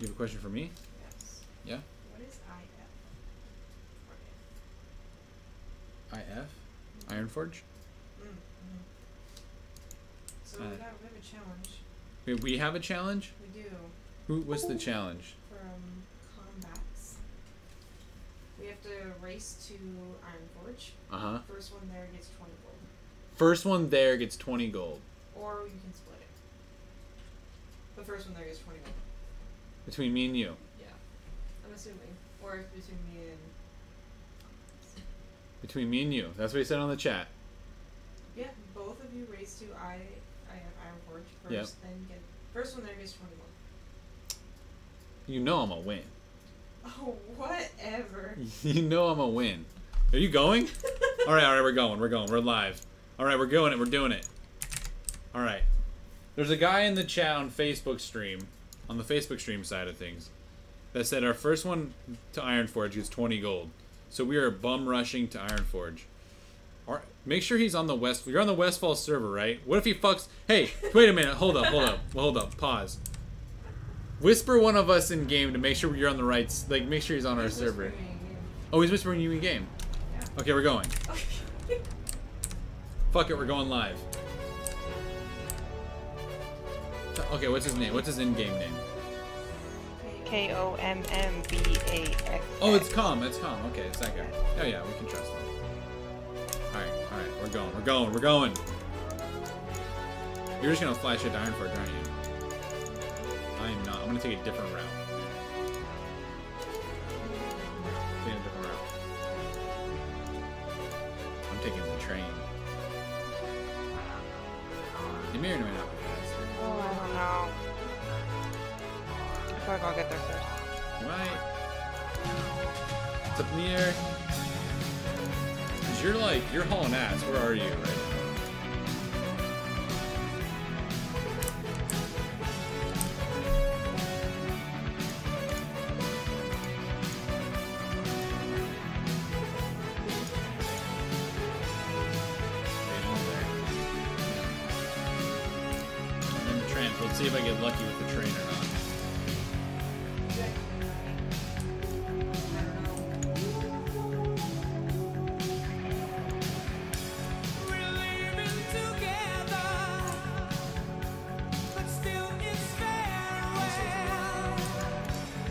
You have a question for me? Yes. Yeah. What is IF? IF? Ironforge? Mm, mhm. So Uh, we, got, we have a challenge. Wait, we have a challenge? We do Who? What's the challenge? from Kommbax. We have to race to Ironforge. Uh huh. First one there gets 20 gold. First one there gets 20 gold. Or you can split it. The first one there gets 20 gold. Between me and you. Yeah. I'm assuming. Or between me and. Between me and you. That's what he said on the chat. Yeah, both of you race to I, I have Ironforge first, Yep. then get. First one there gets 20 gold. You know I'm a win. Oh, whatever. you know I'm a win. Are you going? all right, all right, we're going. We're going. We're live. All right, we're doing it. We're doing it. All right. There's a guy in the chat on Facebook stream, on the Facebook stream side of things, that said our first one to Ironforge gets 20 gold. So we are bum rushing to Ironforge. Our, make sure he's on the West. You're on the Westfall server, right? What if he fucks? Hey, wait a minute. Hold up. Hold up. Hold up. Pause. Whisper one of us in game to make sure you're on the right. Like, make sure he's on our server. Oh, he's whispering you in game. Yeah. Okay, we're going. Fuck it, we're going live. Okay, what's his name? What's his in-game name? K O M M B A X. Oh, it's Calm. It's Calm. Okay, it's that guy. Oh yeah, we can trust him. All right, all right, we're going. We're going. We're going. You're just gonna flash it to Ironforge, aren't you? I am not. I'm gonna take a different route. Taking a different route. I'm taking the train. You may or may not be. I don't know. I feel like I'll get there first. Right. It's up in the air. Cause you're like, you're hauling ass. Where are you right Let's see if I get lucky with the train or not.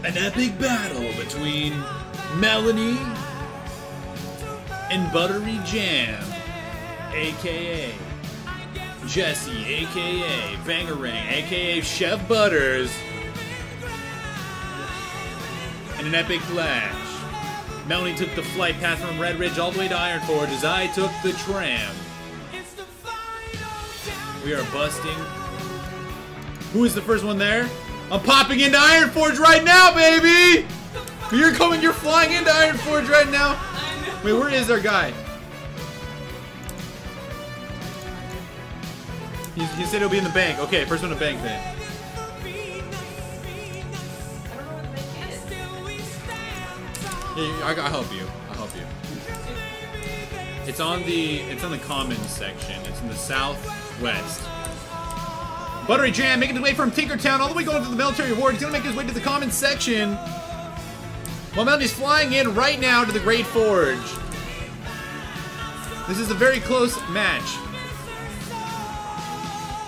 An epic battle between Melanie and Buttery Jam, aka Jesse, aka Bangerang, aka Chef Butterz, in an epic clash. Melanie took the flight path from Redridge all the way to Ironforge as I took the tram. We are busting. Who is the first one there? I'm popping into Ironforge right now, baby! You're coming, you're flying into Ironforge right now. Wait, where is our guy? He, he said he'll be in the bank. Okay, first one to bank then. I I'll help you. I'll help you. It's on the it's on the commons section. It's in the southwest. Buttery Jam making his way from Tinkertown all the way going to the military ward. He's gonna make his way to the commons section. While Melanie's flying in right now to the Great Forge. This is a very close match.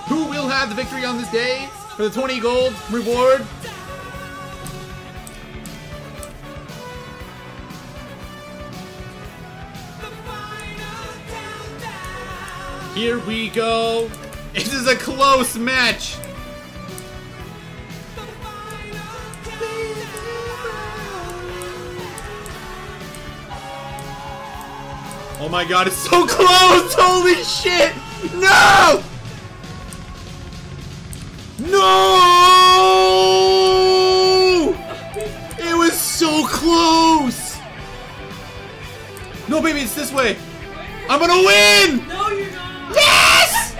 Who will have the victory on this day for the 20 gold reward? Here we go. This is a close match. Oh my god, it's so close! Holy shit! No! No! It was so close! No, baby, it's this way. I'm gonna win! No, you're not. Yes!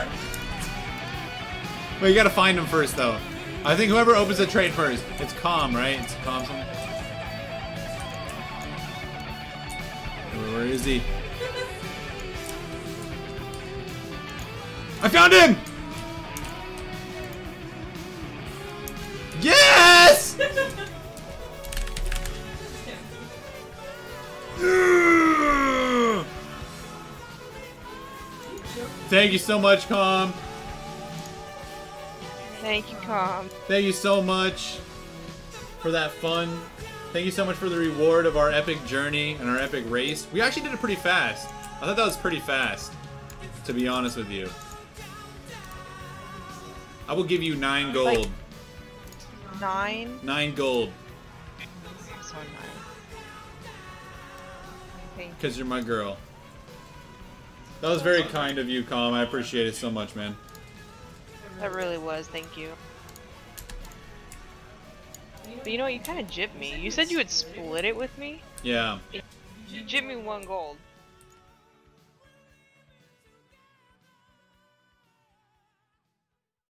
Wait, you gotta find him first, though. I think whoever opens the trade first. It's calm, right? It's calm. Something. Where is he? I found him! Thank you so much, Com. Thank you, Com. Thank you so much for that fun. Thank you so much for the reward of our epic journey and our epic race. We actually did it pretty fast. I thought that was pretty fast, to be honest with you. I will give you nine gold. Nine. Nine gold, So. Because you're my girl. That was very kind of you, Com. I appreciate it so much, man. That really was. Thank you. But you know what? You kind of gypped me. You said you would split it with me. Yeah. You gypped me one gold.